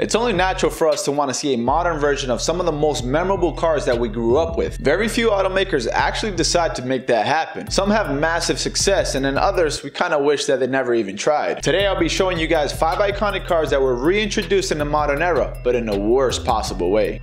It's only natural for us to want to see a modern version of some of the most memorable cars that we grew up with. Very few automakers actually decide to make that happen. Some have massive success and then others we kind of wish that they never even tried. Today I'll be showing you guys 5 iconic cars that were reintroduced in the modern era, but in the worst possible way.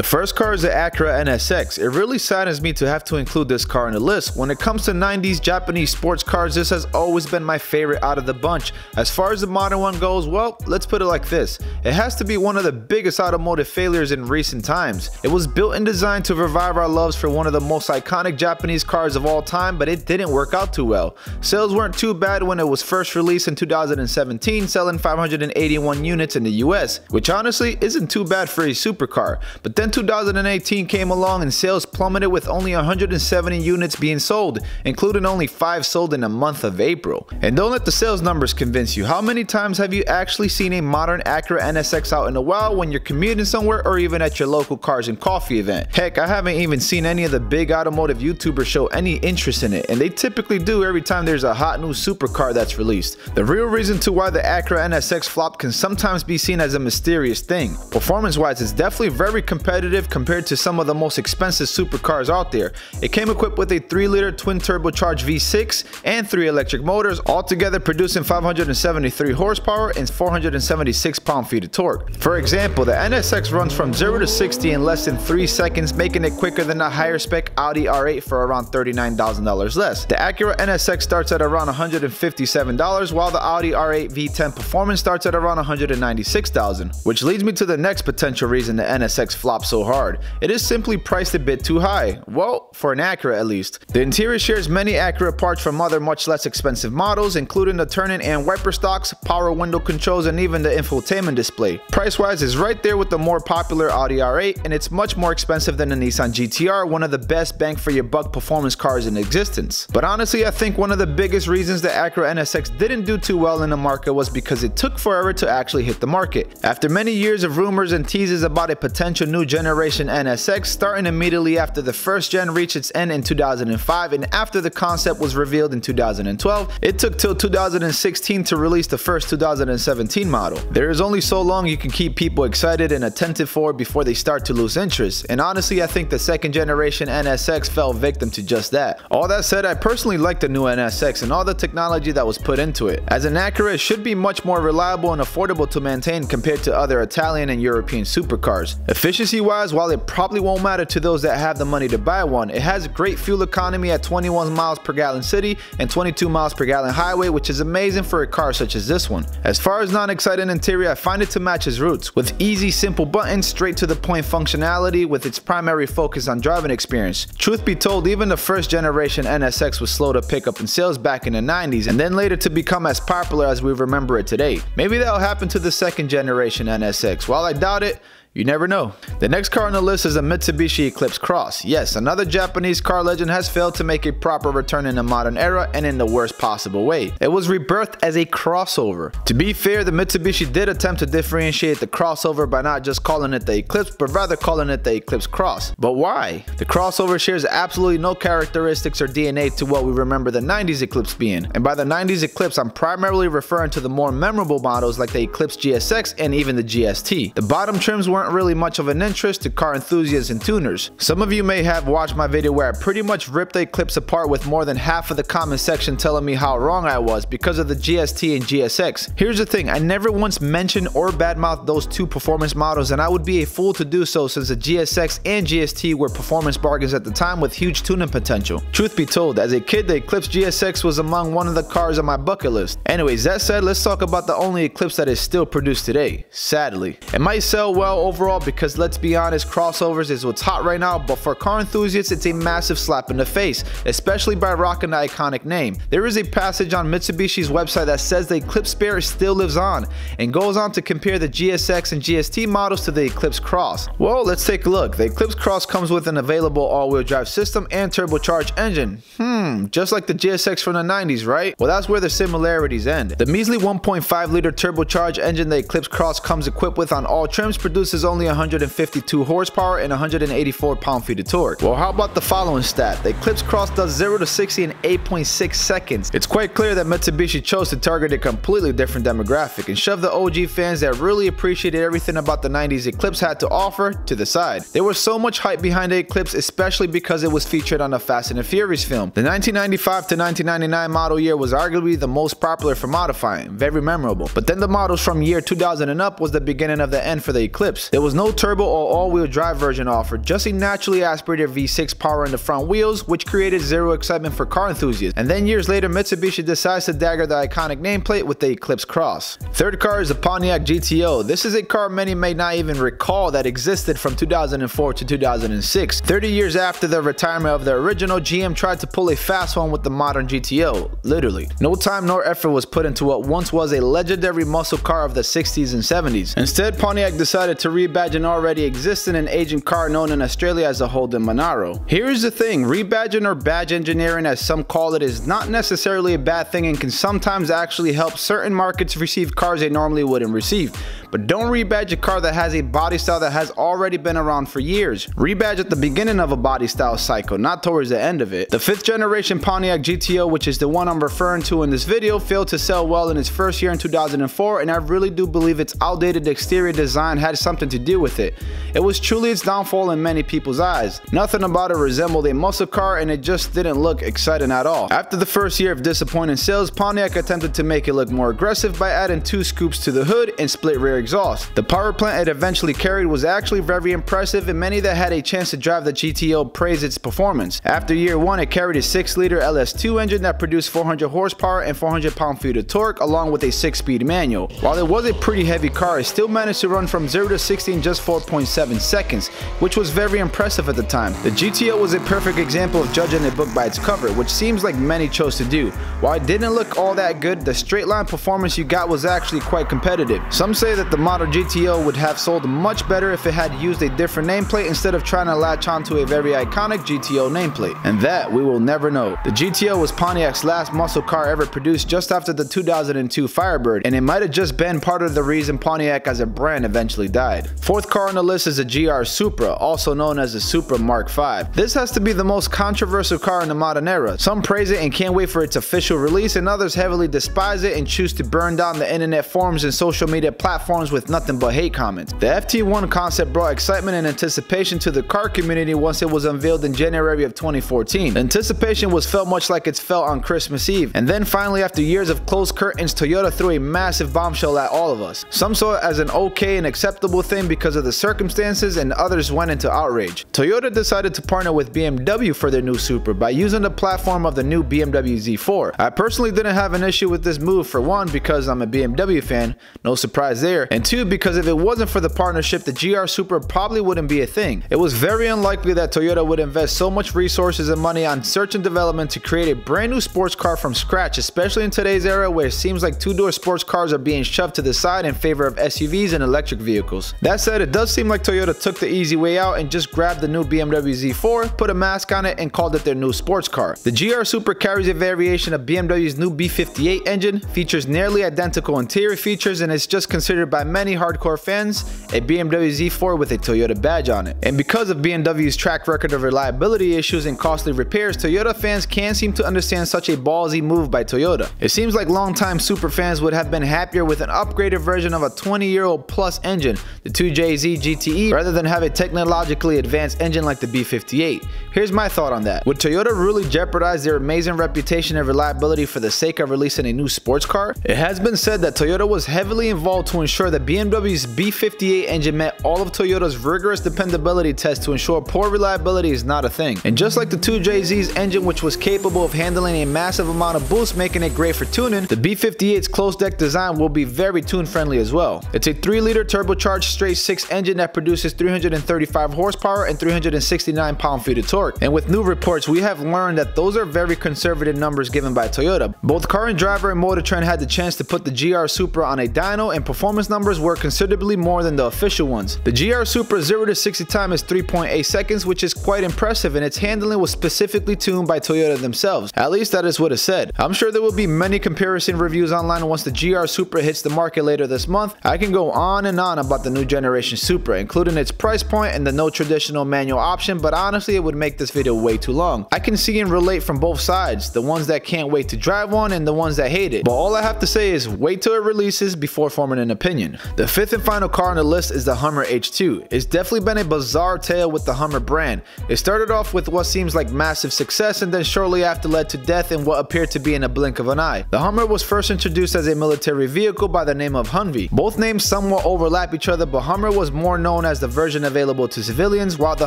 The first car is the Acura NSX. It really saddens me to have to include this car in the list. When it comes to 90s Japanese sports cars, this has always been my favorite out of the bunch. As far as the modern one goes, well, let's put it like this. It has to be one of the biggest automotive failures in recent times. It was built and designed to revive our loves for one of the most iconic Japanese cars of all time, but it didn't work out too well. Sales weren't too bad when it was first released in 2017, selling 581 units in the US, which honestly isn't too bad for a supercar. But then 2018 came along and sales plummeted with only 170 units being sold, including only 5 sold in the month of April. And don't let the sales numbers convince you. How many times have you actually seen a modern Acura NSX out in the wild when you're commuting somewhere or even at your local cars and coffee event? Heck, I haven't even seen any of the big automotive YouTubers show any interest in it, and they typically do every time there's a hot new supercar that's released. The real reason to why the Acura NSX flop can sometimes be seen as a mysterious thing. Performance wise, it's definitely very competitive competitive compared to some of the most expensive supercars out there. It came equipped with a 3 liter twin turbocharged V6 and 3 electric motors, altogether producing 573 horsepower and 476 pound-feet of torque. For example, the NSX runs from 0 to 60 in less than 3 seconds, making it quicker than the higher spec Audi R8 for around $39,000 less. The Acura NSX starts at around $157, while the Audi R8 V10 Performance starts at around $196,000, which leads me to the next potential reason the NSX flopped so hard. It is simply priced a bit too high. Well, for an Acura at least. The interior shares many Acura parts from other much less expensive models, including the turning and wiper stalks, power window controls, and even the infotainment display. Price-wise is right there with the more popular Audi R8, and it's much more expensive than the Nissan GTR, one of the best bang for your buck performance cars in existence. But honestly, I think one of the biggest reasons the Acura NSX didn't do too well in the market was because it took forever to actually hit the market. After many years of rumors and teases about a potential new generation NSX starting immediately after the first gen reached its end in 2005 and after the concept was revealed in 2012, it took till 2016 to release the first 2017 model. There is only so long you can keep people excited and attentive for before they start to lose interest, and honestly I think the second generation NSX fell victim to just that. All that said, I personally like the new NSX and all the technology that was put into it. As an Acura, it should be much more reliable and affordable to maintain compared to other Italian and European supercars. Efficiency wise, while it probably won't matter to those that have the money to buy one, it has great fuel economy at 21 miles per gallon city and 22 miles per gallon highway, which is amazing for a car such as this one. As far as non-exciting interior, I find it to match its roots, with easy, simple buttons, straight to the point functionality with its primary focus on driving experience. Truth be told, even the first generation NSX was slow to pick up in sales back in the 90s and then later to become as popular as we remember it today. Maybe that'll happen to the second generation NSX. While I doubt it, you never know. The next car on the list is a Mitsubishi Eclipse Cross. Yes, another Japanese car legend has failed to make a proper return in the modern era and in the worst possible way. It was rebirthed as a crossover. To be fair, the Mitsubishi did attempt to differentiate the crossover by not just calling it the Eclipse, but rather calling it the Eclipse Cross. But why? The crossover shares absolutely no characteristics or DNA to what we remember the 90s Eclipse being. And by the 90s Eclipse, I'm primarily referring to the more memorable models like the Eclipse GSX and even the GST. The bottom trims were weren't really much of an interest to car enthusiasts and tuners. Some of you may have watched my video where I pretty much ripped the Eclipse apart with more than half of the comment section telling me how wrong I was because of the GST and GSX. Here's the thing, I never once mentioned or badmouthed those two performance models and I would be a fool to do so since the GSX and GST were performance bargains at the time with huge tuning potential. Truth be told, as a kid the Eclipse GSX was among one of the cars on my bucket list. Anyways, that said, let's talk about the only Eclipse that is still produced today, sadly. It might sell well overall because let's be honest, crossovers is what's hot right now, but for car enthusiasts, it's a massive slap in the face, especially by rocking the iconic name. There is a passage on Mitsubishi's website that says the Eclipse spirit still lives on, and goes on to compare the GSX and GST models to the Eclipse Cross. Well, let's take a look. The Eclipse Cross comes with an available all-wheel drive system and turbocharged engine. Hmm, just like the GSX from the 90s, right? Well, that's where the similarities end. The measly 1.5 liter turbocharged engine the Eclipse Cross comes equipped with on all trims produces produces only 152 horsepower and 184 pound-feet of torque. Well, how about the following stat? The Eclipse Cross does 0 to 60 in 8.6 seconds. It's quite clear that Mitsubishi chose to target a completely different demographic and shove the OG fans that really appreciated everything about the 90s Eclipse had to offer to the side. There was so much hype behind the Eclipse, especially because it was featured on the Fast and the Furious film. The 1995 to 1999 model year was arguably the most popular for modifying, very memorable. But then the models from year 2000 and up was the beginning of the end for the Eclipse. There was no turbo or all-wheel drive version offered, just a naturally aspirated V6 power in the front wheels, which created zero excitement for car enthusiasts. And then years later, Mitsubishi decides to dagger the iconic nameplate with the Eclipse Cross. Third car is the Pontiac GTO. This is a car many may not even recall that existed from 2004 to 2006. 30 years after the retirement of the original, GM tried to pull a fast one with the modern GTO, literally. No time nor effort was put into what once was a legendary muscle car of the 60s and 70s. Instead, Pontiac decided to rebadge an already existing and aging car known in Australia as a Holden Monaro. Here's the thing, rebadging or badge engineering as some call it is not necessarily a bad thing and can sometimes actually help certain markets receive cars they normally wouldn't receive. But don't rebadge a car that has a body style that has already been around for years. Rebadge at the beginning of a body style cycle, not towards the end of it. The 5th generation Pontiac GTO, which is the one I'm referring to in this video, failed to sell well in its first year in 2004 and I really do believe its outdated exterior design had something to deal with it. It was truly its downfall in many people's eyes. Nothing about it resembled a muscle car and it just didn't look exciting at all. After the first year of disappointing sales, Pontiac attempted to make it look more aggressive by adding two scoops to the hood and split rear exhaust. The power plant it eventually carried was actually very impressive and many that had a chance to drive the GTO praised its performance. After year 1 it carried a 6 liter LS2 engine that produced 400 horsepower and 400 pound-feet of torque along with a 6-speed manual. While it was a pretty heavy car, it still managed to run from 0 to 60 in just 4.7 seconds, which was very impressive at the time. The GTO was a perfect example of judging a book by its cover, which seems like many chose to do. While it didn't look all that good, the straight line performance you got was actually quite competitive. Some say that the model GTO would have sold much better if it had used a different nameplate instead of trying to latch onto a very iconic GTO nameplate. And that we will never know. The GTO was Pontiac's last muscle car ever produced just after the 2002 Firebird, and it might have just been part of the reason Pontiac as a brand eventually died. Fourth car on the list is a GR Supra, also known as the Supra Mark V. This has to be the most controversial car in the modern era. Some praise it and can't wait for its official release, and others heavily despise it and choose to burn down the internet forums and social media platforms with nothing but hate comments. The FT1 concept brought excitement and anticipation to the car community once it was unveiled in January of 2014. The anticipation was felt much like it's felt on Christmas Eve, and then finally after years of closed curtains, Toyota threw a massive bombshell at all of us. Some saw it as an okay and acceptable thing because of the circumstances and others went into outrage. Toyota decided to partner with BMW for their new Supra by using the platform of the new BMW Z4. I personally didn't have an issue with this move for one because I'm a BMW fan, no surprise there, and two because if it wasn't for the partnership the GR Supra probably wouldn't be a thing. It was very unlikely that Toyota would invest so much resources and money on search and development to create a brand new sports car from scratch, especially in today's era where it seems like two-door sports cars are being shoved to the side in favor of SUVs and electric vehicles. That said, it does seem like Toyota took the easy way out and just grabbed the new BMW Z4, put a mask on it, and called it their new sports car. The GR Supra carries a variation of BMW's new B58 engine, features nearly identical interior features, and is just considered by many hardcore fans a BMW Z4 with a Toyota badge on it. And because of BMW's track record of reliability issues and costly repairs, Toyota fans can't seem to understand such a ballsy move by Toyota. It seems like longtime super fans would have been happier with an upgraded version of a 20 year old plus engine, the 2JZ GTE, rather than have a technologically advanced engine like the B58. Here's my thought on that. Would Toyota really jeopardize their amazing reputation and reliability for the sake of releasing a new sports car? It has been said that Toyota was heavily involved to ensure that BMW's B58 engine met all of Toyota's rigorous dependability tests to ensure poor reliability is not a thing. And just like the 2JZ's engine which was capable of handling a massive amount of boost making it great for tuning, the B58's closed deck design will be very tune friendly as well. It's a 3 liter turbocharged straight 6 engine that produces 335 horsepower and 369 pound-feet of torque. And with new reports we have learned that those are very conservative numbers given by Toyota. Both Car and Driver and Motor Trend had the chance to put the GR Supra on a dyno and performance numbers were considerably more than the official ones. The GR Supra 0 to 60 time is 3.8 seconds, which is quite impressive, and its handling was specifically tuned by Toyota themselves. At least that is what it said. I'm sure there will be many comparison reviews online once the GR Supra hits the market later this month. I can go on and on about the new generation Supra, including its price point and the no traditional manual option, but honestly it would make this video way too long. I can see and relate from both sides, the ones that can't wait to drive one and the ones that hate it. But all I have to say is wait till it releases before forming an opinion. The fifth and final car on the list is the Hummer H2. It's definitely been a bizarre tale with the Hummer brand. It started off with what seems like massive success and then shortly after led to death in what appeared to be in a blink of an eye. The Hummer was first introduced as a military vehicle by the name of Humvee. Both names somewhat overlap each other but Hummer was more known as the version available to civilians while the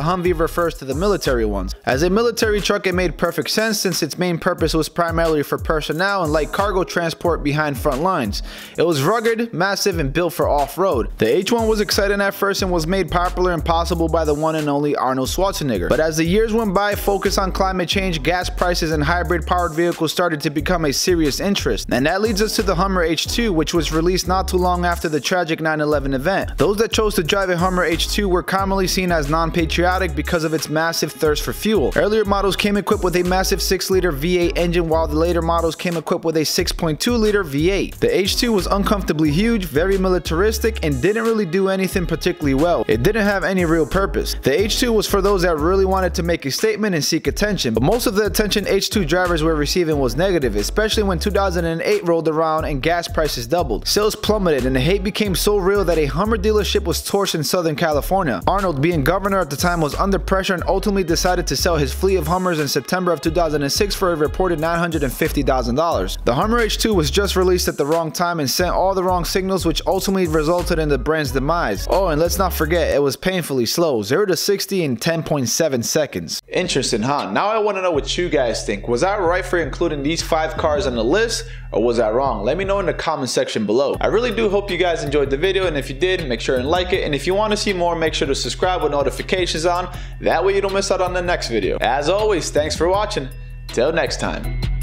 Humvee refers to the military ones. As a military truck it made perfect sense since its main purpose was primarily for personnel and light cargo transport behind front lines. It was rugged, massive, and built for off-road. The H1 was exciting at first and was made popular and possible by the one and only Arnold Schwarzenegger. But as the years went by, focus on climate change, gas prices, and hybrid powered vehicles started to become a serious interest. And that leads us to the Hummer H2, which was released not too long after the tragic 9-11 event. Those that chose to drive a Hummer H2 were commonly seen as non-patriotic because of its massive thirst for fuel. Earlier models came equipped with a massive 6-liter V8 engine while the later models came equipped with a 6.2-liter V8. The H2 was uncomfortably huge, very militaristic, and didn't really do anything particularly well. It didn't have any real purpose. The H2 was for those that really wanted to make a statement and seek attention, but most of the attention H2 drivers were receiving was negative, especially when 2008 rolled around and gas prices doubled. Sales plummeted and the hate became so real that a Hummer dealership was torched in Southern California. Arnold, being governor at the time, was under pressure and ultimately decided to sell his fleet of Hummers in September of 2006 for a reported $950,000. The Hummer H2 was just released at the wrong time and sent all the wrong signals which ultimately resulted in the brand's demise. Oh, and let's not forget, it was painfully slow, 0 to 60 in 10.7 seconds. Interesting, huh? Now I want to know what you guys think. Was I right for including these 5 cars on the list, or was I wrong? Let me know in the comment section below. I really do hope you guys enjoyed the video, and if you did, make sure and like it, and if you want to see more, make sure to subscribe with notifications on, that way you don't miss out on the next video. As always, thanks for watching. Till next time.